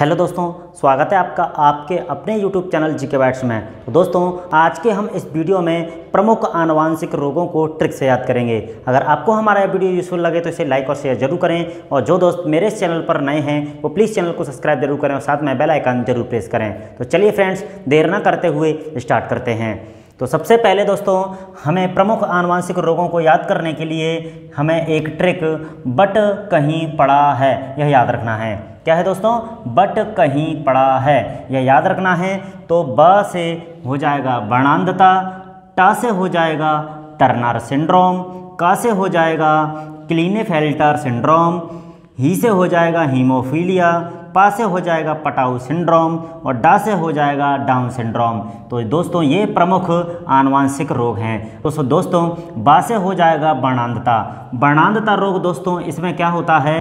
Hello दोस्तों, स्वागत है आपका आपके अपने यूट्यूब चैनल जी के बैट्स में। तो दोस्तों, आज के हम इस वीडियो में प्रमुख आनुवांशिक रोगों को ट्रिक से याद करेंगे। अगर आपको हमारा वीडियो यूजफुल लगे तो इसे लाइक और शेयर ज़रूर करें। और जो दोस्त मेरे इस चैनल पर नए हैं, वो प्लीज़ चैनल को सब्सक्राइब ज़रूर करें और साथ में बेल आइकन ज़रूर प्रेस करें। तो चलिए फ्रेंड्स देर ना करते हुए स्टार्ट करते हैं। तो सबसे पहले दोस्तों, हमें प्रमुख आनुवांशिक रोगों को याद करने के लिए हमें एक ट्रिक बट कहीं पड़ा है, यह याद रखना है। क्या है दोस्तों? बट कहीं पड़ा है, यह याद रखना है। तो ब से हो जाएगा वर्णांधता, टा से हो जाएगा टर्नर सिंड्रोम, का से हो जाएगा क्लीनेफेल्टर सिंड्रोम, ही से हो जाएगा हीमोफीलिया पा से हो जाएगा पटाऊ सिंड्रोम और डा से हो जाएगा डाउन सिंड्रोम। तो दोस्तों, ये प्रमुख आनुवांशिक रोग हैं। दोस्तों दोस्तों, बा से हो जाएगा वर्णांधता वर्णांधता रोग, दोस्तों, इसमें क्या होता है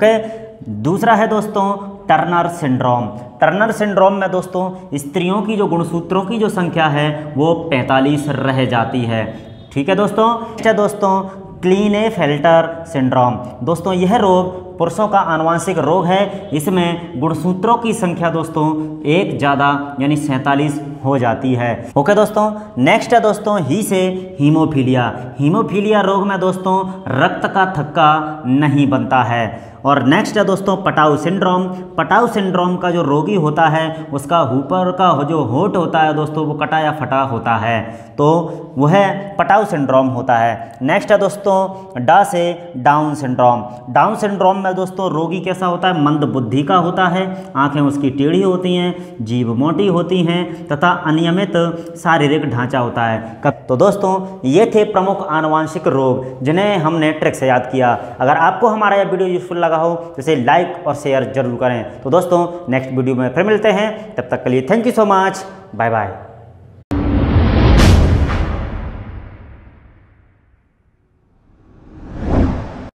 दूसरा है दोस्तों, टर्नर सिंड्रोम। टर्नर सिंड्रोम में, दोस्तों, स्त्रियों की जो गुणसूत्रों की जो संख्या है, वो 45 रह जाती है। ठीक है, दोस्तों? अच्छा दोस्तों, क्लीने फेल्टर सिंड्रोम। दोस्तों, यह रोग पुरुषों का आनुवांशिक रोग है। इसमें गुणसूत्रों की संख्या दोस्तों एक ज़्यादा यानी सैंतालीस। हो जाती है। ओके दोस्तों नेक्स्ट है दोस्तों, ही से हीमोफीलिया हीमोफीलिया रोग में दोस्तों, रक्त का थक्का नहीं बनता है। और नेक्स्ट है दोस्तों, पटाऊ सिंड्रोम पटाऊ सिंड्रोम का जो रोगी होता है, उसका ऊपर का जो होट होता है दोस्तों, वो कटा या फटा होता है। तो वह पटाऊ सिंड्रोम होता है। नेक्स्ट है दोस्तों, डा से डाउन सिंड्रोम डाउन सिंड्रोम में दोस्तों, रोगी कैसा होता है? मंद बुद्धि का होता है। आँखें उसकी टेढ़ी होती हैं, जीभ मोटी होती हैं तथा अनियमित शारीरिक ढांचा होता है। तो दोस्तों, ये थे प्रमुख आनुवांशिक रोग, जिन्हें हमने ट्रिक से याद किया। अगर आपको हमारा यह वीडियो यूजफुल लगा हो तो इसे लाइक और शेयर ज़रूर करें। तो दोस्तों नेक्स्ट वीडियो में फिर मिलते हैं। तब तक के लिए thank you so much bye bye